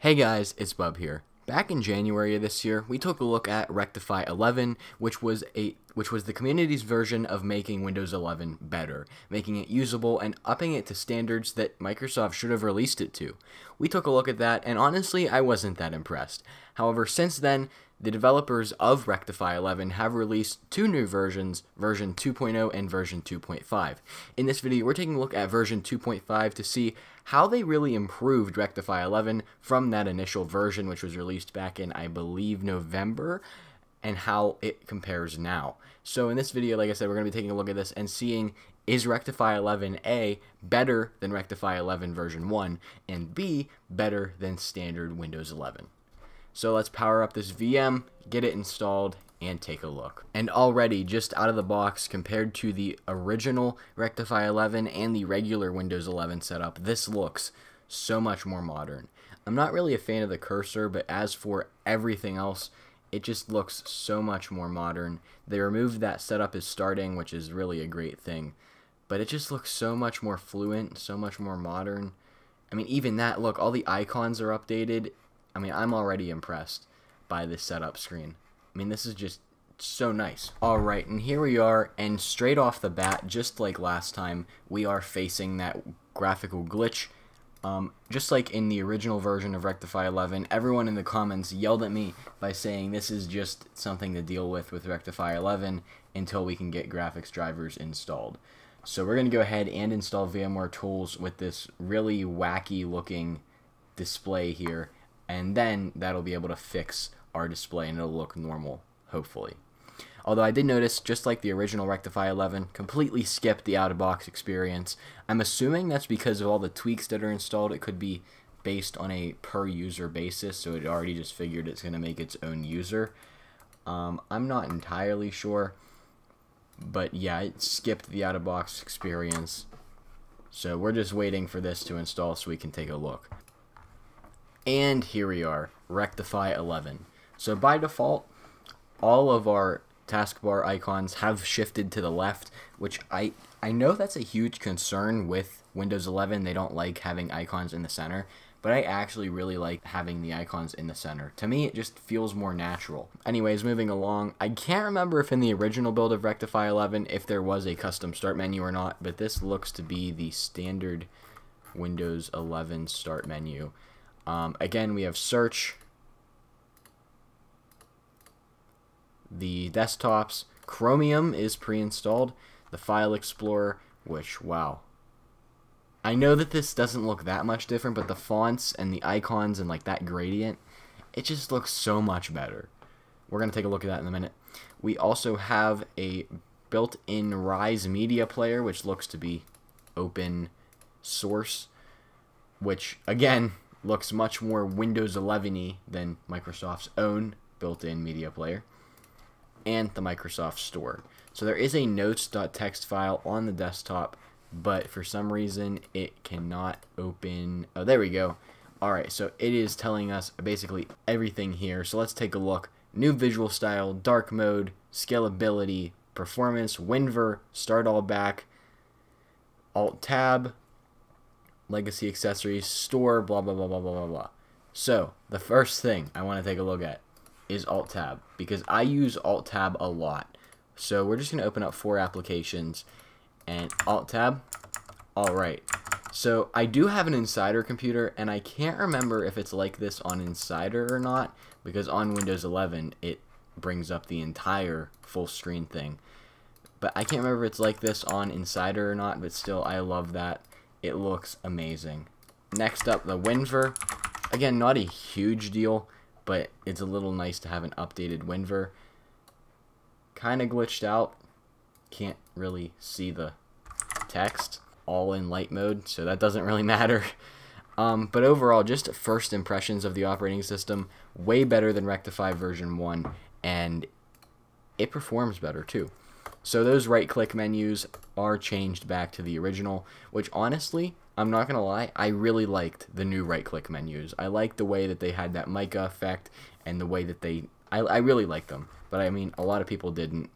Hey guys, it's Bub here. Back in January of this year, we took a look at Rectify 11, which was a which was the community's version of making Windows 11 better, making it usable and upping it to standards that Microsoft should have released it to. We took a look at that and honestly, I wasn't that impressed. However, since then, the developers of Rectify 11 have released two new versions, version 2.0 and version 2.5. In this video, we're taking a look at version 2.5 to see how they really improved Rectify 11 from that initial version, which was released back in, I believe, November, and how it compares now. So in this video, like I said, we're going to be taking a look at this and seeing is Rectify 11A better than Rectify 11 version 1, and B better than standard Windows 11. So let's power up this VM, get it installed, and take a look. And already, just out of the box, compared to the original Rectify 11 and the regular Windows 11 setup, this looks so much more modern. I'm not really a fan of the cursor, but as for everything else, it just looks so much more modern. They removed that setup as starting, which is really a great thing. But it just looks so much more fluent, so much more modern. I mean, even that, look, all the icons are updated. I mean, I'm already impressed by this setup screen. I mean, this is just so nice. Alright, and here we are, and straight off the bat, just like last time, we are facing that graphical glitch. Um, just like in the original version of Rectify 11, everyone in the comments yelled at me by saying this is just something to deal with with Rectify 11 until we can get graphics drivers installed. So we're going to go ahead and install VMware Tools with this really wacky looking display here and then that'll be able to fix our display and it'll look normal, hopefully. Although I did notice, just like the original Rectify 11, completely skipped the out-of-box experience. I'm assuming that's because of all the tweaks that are installed. It could be based on a per-user basis, so it already just figured it's going to make its own user. Um, I'm not entirely sure, but yeah, it skipped the out-of-box experience. So we're just waiting for this to install so we can take a look. And here we are, Rectify 11. So by default, all of our taskbar icons have shifted to the left, which I, I know that's a huge concern with Windows 11. They don't like having icons in the center, but I actually really like having the icons in the center. To me, it just feels more natural. Anyways, moving along, I can't remember if in the original build of Rectify 11 if there was a custom start menu or not, but this looks to be the standard Windows 11 start menu. Um, again, we have search, the desktops, Chromium is pre-installed, the File Explorer, which, wow. I know that this doesn't look that much different, but the fonts and the icons and like that gradient, it just looks so much better. We're going to take a look at that in a minute. We also have a built-in Rise Media Player, which looks to be open source, which, again, looks much more Windows 11y than Microsoft's own built-in media player and the Microsoft Store. So there is a notes.txt file on the desktop, but for some reason it cannot open. Oh, there we go. Alright, so it is telling us basically everything here. So let's take a look. New visual style, dark mode, scalability, performance, WinVer, StartAllBack, alt tab, legacy accessories, store, blah, blah, blah, blah, blah, blah, blah. So, the first thing I want to take a look at is Alt Tab because I use Alt Tab a lot. So, we're just going to open up four applications and Alt Tab. All right. So, I do have an Insider computer and I can't remember if it's like this on Insider or not because on Windows 11 it brings up the entire full screen thing. But I can't remember if it's like this on Insider or not, but still, I love that. It looks amazing. Next up, the WinVer. Again, not a huge deal, but it's a little nice to have an updated WinVer. Kind of glitched out. Can't really see the text. All in light mode, so that doesn't really matter. Um, but overall, just first impressions of the operating system, way better than Rectify version 1, and it performs better too. So those right click menus are changed back to the original, which honestly, I'm not to lie, I really liked the new right click menus. I liked the way that they had that mica effect and the way that they, I, I really liked them. But I mean, a lot of people didn't.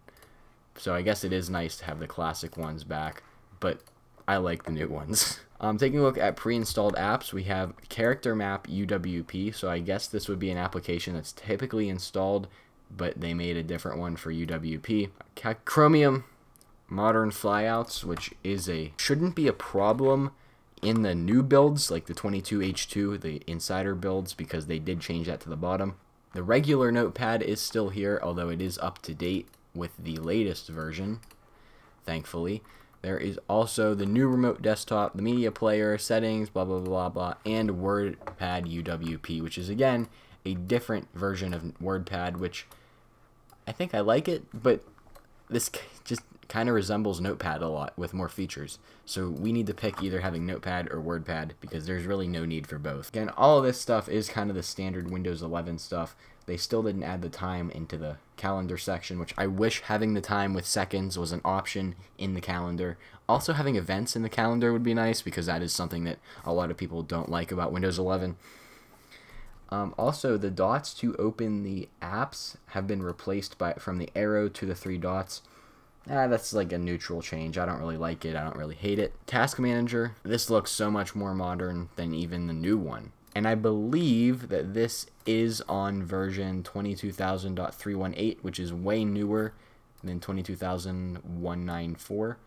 So I guess it is nice to have the classic ones back. But I like the new ones. Um, taking a look at pre-installed apps, we have Character Map UWP. So I guess this would be an application that's typically installed, but they made a different one for UWP. Chromium Modern Flyouts, which is a shouldn't be a problem in the new builds, like the 22H2, the insider builds, because they did change that to the bottom. The regular notepad is still here, although it is up to date with the latest version, thankfully. There is also the new remote desktop, the media player, settings, blah, blah, blah, blah, and WordPad UWP, which is, again, a different version of WordPad, which I think I like it, but this just kind of resembles Notepad a lot with more features. So we need to pick either having Notepad or WordPad because there's really no need for both. Again, all of this stuff is kind of the standard Windows 11 stuff. They still didn't add the time into the calendar section, which I wish having the time with seconds was an option in the calendar. Also, having events in the calendar would be nice because that is something that a lot of people don't like about Windows 11. Um, also, the dots to open the apps have been replaced by from the arrow to the three dots. Ah, that's like a neutral change. I don't really like it. I don't really hate it. Task Manager. This looks so much more modern than even the new one and I believe that this is on version 22,000.318, which is way newer than 22,194.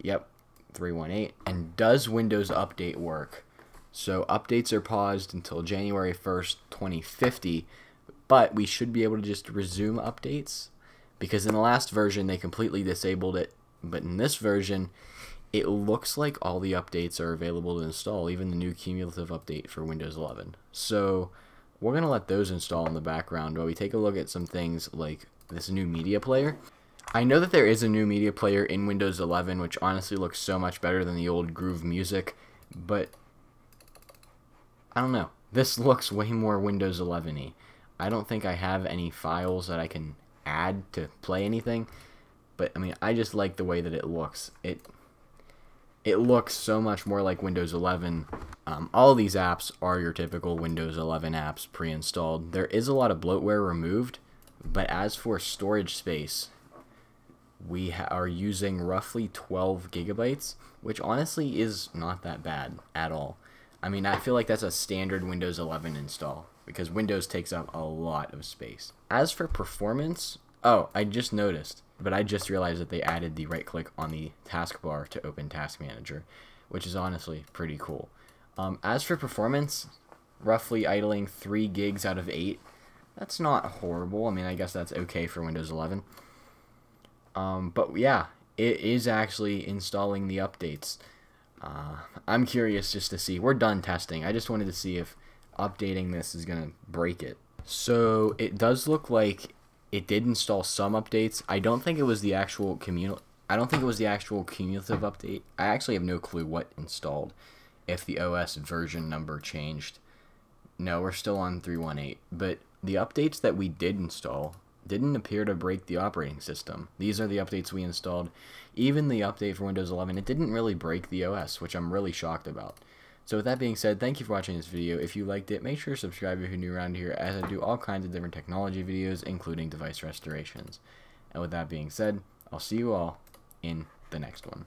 Yep, 318. And does Windows Update work? So updates are paused until January 1st, 2050, but we should be able to just resume updates because in the last version they completely disabled it, but in this version it looks like all the updates are available to install, even the new cumulative update for Windows 11. So we're going to let those install in the background while we take a look at some things like this new media player. I know that there is a new media player in Windows 11, which honestly looks so much better than the old Groove Music, but I don't know. This looks way more Windows 11-y. I don't think I have any files that I can add to play anything, but I mean, I just like the way that it looks. It it looks so much more like Windows 11. Um, all these apps are your typical Windows 11 apps pre-installed. There is a lot of bloatware removed, but as for storage space, we are using roughly 12 gigabytes, which honestly is not that bad at all. I mean, I feel like that's a standard Windows 11 install because Windows takes up a lot of space. As for performance, oh, I just noticed but I just realized that they added the right click on the taskbar to open Task Manager, which is honestly pretty cool. Um, as for performance, roughly idling 3 gigs out of 8, that's not horrible. I mean, I guess that's okay for Windows 11. Um, but yeah, it is actually installing the updates. Uh, I'm curious just to see. We're done testing. I just wanted to see if updating this is going to break it. So it does look like it did install some updates. I don't think it was the actual communal. I don't think it was the actual cumulative update. I actually have no clue what installed. If the OS version number changed. No, we're still on 318. But the updates that we did install didn't appear to break the operating system. These are the updates we installed. Even the update for Windows 11, it didn't really break the OS, which I'm really shocked about. So with that being said, thank you for watching this video. If you liked it, make sure to subscribe if you're new around here, as I do all kinds of different technology videos, including device restorations. And with that being said, I'll see you all in the next one.